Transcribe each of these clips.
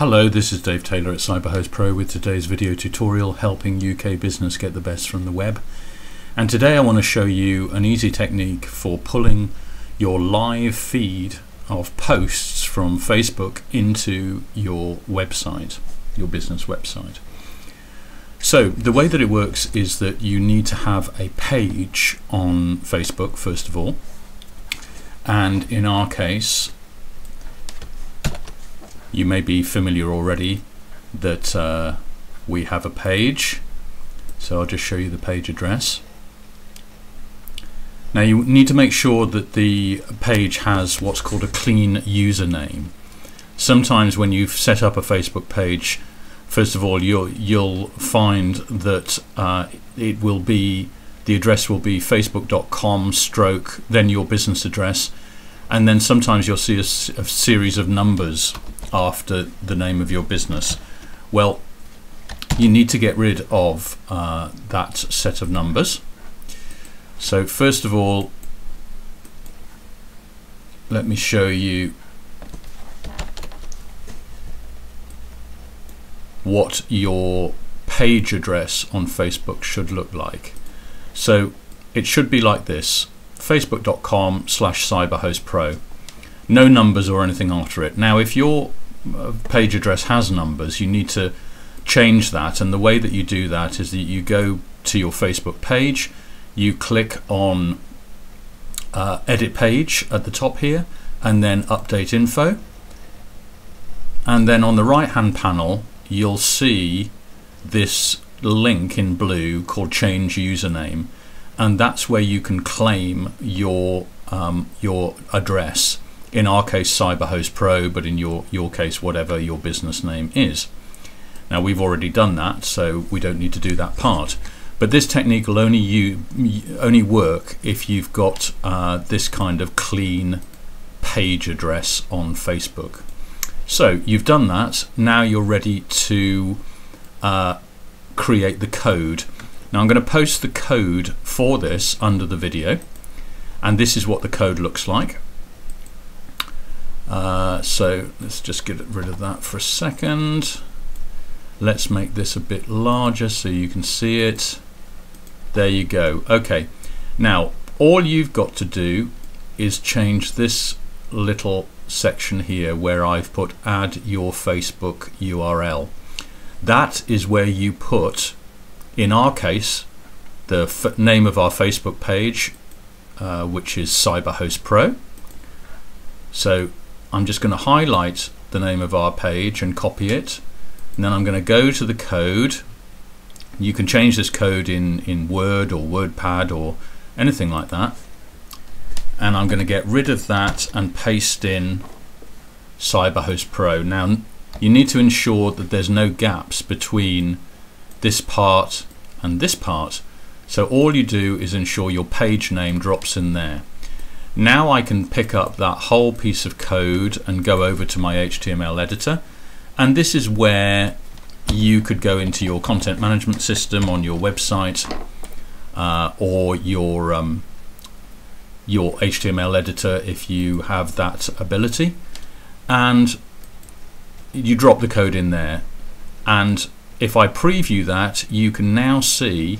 Hello, this is Dave Taylor at Cyberhost Pro with today's video tutorial helping UK business get the best from the web. And today I want to show you an easy technique for pulling your live feed of posts from Facebook into your website, your business website. So the way that it works is that you need to have a page on Facebook first of all and in our case you may be familiar already that uh, we have a page. So I'll just show you the page address. Now you need to make sure that the page has what's called a clean username. Sometimes when you've set up a Facebook page first of all you'll you'll find that uh, it will be the address will be facebook.com stroke then your business address and then sometimes you'll see a, a series of numbers after the name of your business. Well, you need to get rid of uh, that set of numbers. So first of all, let me show you what your page address on Facebook should look like. So it should be like this, facebook.com slash cyberhostpro. No numbers or anything after it. Now if your page address has numbers, you need to change that. And the way that you do that is that you go to your Facebook page, you click on uh, edit page at the top here, and then update info. And then on the right hand panel, you'll see this link in blue called change username. And that's where you can claim your um, your address in our case Cyberhost Pro, but in your, your case whatever your business name is. Now we've already done that, so we don't need to do that part. But this technique will only you only work if you've got uh, this kind of clean page address on Facebook. So you've done that. Now you're ready to uh, create the code. Now I'm going to post the code for this under the video, and this is what the code looks like. Uh, so let's just get rid of that for a second. Let's make this a bit larger so you can see it. There you go. Okay. Now, all you've got to do is change this little section here where I've put add your Facebook URL. That is where you put, in our case, the name of our Facebook page, uh, which is Cyberhost Pro. So I'm just going to highlight the name of our page and copy it. And then I'm going to go to the code. You can change this code in in Word or WordPad or anything like that. And I'm going to get rid of that and paste in CyberHost Pro. Now you need to ensure that there's no gaps between this part and this part. So all you do is ensure your page name drops in there now I can pick up that whole piece of code and go over to my HTML editor. And this is where you could go into your content management system on your website uh, or your um, your HTML editor if you have that ability. And you drop the code in there. And if I preview that you can now see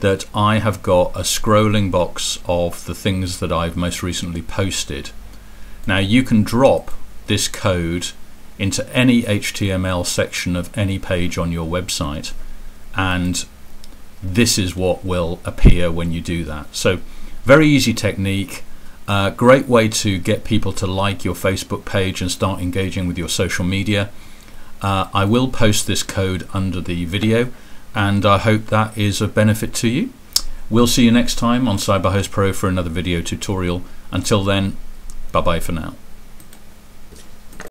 that I have got a scrolling box of the things that I've most recently posted. Now you can drop this code into any HTML section of any page on your website and this is what will appear when you do that. So very easy technique, uh, great way to get people to like your Facebook page and start engaging with your social media. Uh, I will post this code under the video and I hope that is of benefit to you. We'll see you next time on CyberHost Pro for another video tutorial. Until then, bye bye for now.